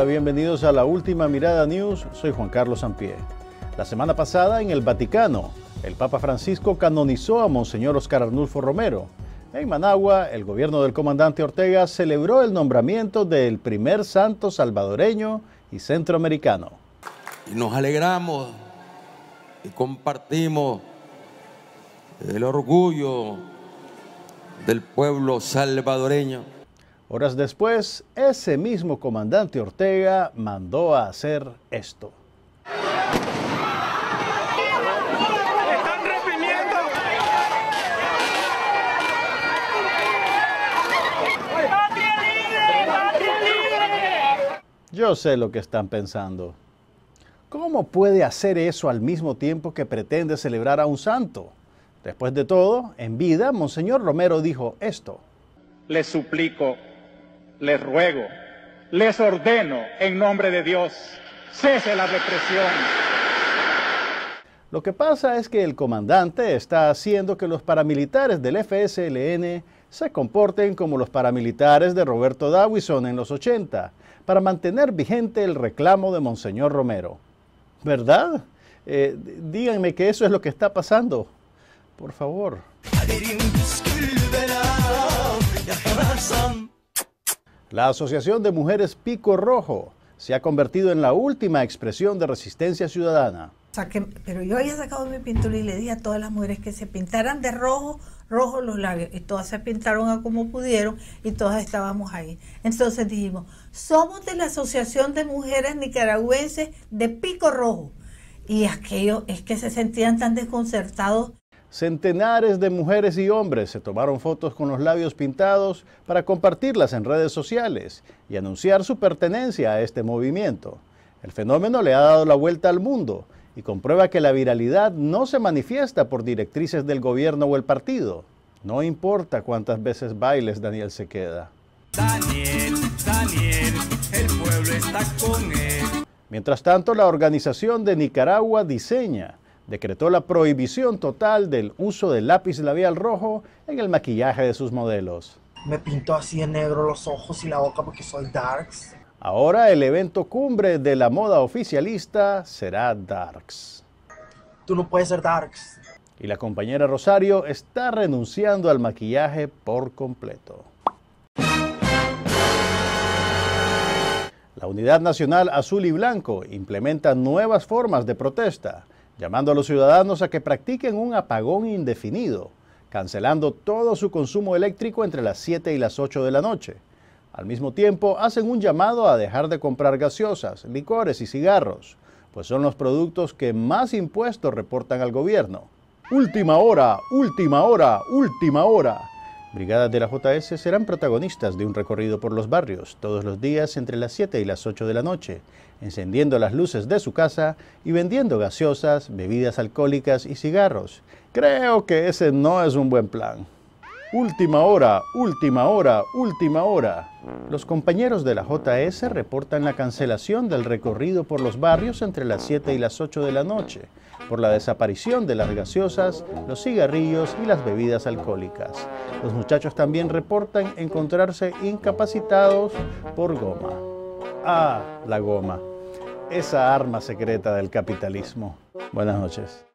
Hola, bienvenidos a la última mirada news. Soy Juan Carlos Sampié. La semana pasada en el Vaticano, el Papa Francisco canonizó a Monseñor Oscar Arnulfo Romero. En Managua, el gobierno del comandante Ortega celebró el nombramiento del primer santo salvadoreño y centroamericano. Y nos alegramos y compartimos el orgullo del pueblo salvadoreño. Horas después, ese mismo comandante Ortega mandó a hacer esto. ¡Están reprimiendo! ¡Patria libre! ¡Patria libre! Yo sé lo que están pensando. ¿Cómo puede hacer eso al mismo tiempo que pretende celebrar a un santo? Después de todo, en vida, Monseñor Romero dijo esto. les suplico, les ruego, les ordeno en nombre de Dios, cese la represión. Lo que pasa es que el comandante está haciendo que los paramilitares del FSLN se comporten como los paramilitares de Roberto Dawison en los 80, para mantener vigente el reclamo de Monseñor Romero. ¿Verdad? Eh, díganme que eso es lo que está pasando. Por favor. La Asociación de Mujeres Pico Rojo se ha convertido en la última expresión de resistencia ciudadana. Pero yo había sacado mi pintura y le dije a todas las mujeres que se pintaran de rojo, rojo los labios. Y todas se pintaron a como pudieron y todas estábamos ahí. Entonces dijimos, somos de la Asociación de Mujeres Nicaragüenses de Pico Rojo. Y aquello es que se sentían tan desconcertados. Centenares de mujeres y hombres se tomaron fotos con los labios pintados para compartirlas en redes sociales y anunciar su pertenencia a este movimiento. El fenómeno le ha dado la vuelta al mundo y comprueba que la viralidad no se manifiesta por directrices del gobierno o el partido. No importa cuántas veces bailes Daniel se queda. Daniel, Daniel, el pueblo está con él. Mientras tanto, la organización de Nicaragua Diseña decretó la prohibición total del uso del lápiz labial rojo en el maquillaje de sus modelos. Me pintó así en negro los ojos y la boca porque soy darks. Ahora el evento cumbre de la moda oficialista será Darks. Tú no puedes ser darks. Y la compañera Rosario está renunciando al maquillaje por completo. La Unidad Nacional Azul y Blanco implementa nuevas formas de protesta, llamando a los ciudadanos a que practiquen un apagón indefinido, cancelando todo su consumo eléctrico entre las 7 y las 8 de la noche. Al mismo tiempo, hacen un llamado a dejar de comprar gaseosas, licores y cigarros, pues son los productos que más impuestos reportan al gobierno. Última hora, última hora, última hora. Brigadas de la JS serán protagonistas de un recorrido por los barrios todos los días entre las 7 y las 8 de la noche, encendiendo las luces de su casa y vendiendo gaseosas, bebidas alcohólicas y cigarros. Creo que ese no es un buen plan. Última hora, última hora, última hora. Los compañeros de la JS reportan la cancelación del recorrido por los barrios entre las 7 y las 8 de la noche, por la desaparición de las gaseosas, los cigarrillos y las bebidas alcohólicas. Los muchachos también reportan encontrarse incapacitados por goma. Ah, la goma. Esa arma secreta del capitalismo. Buenas noches.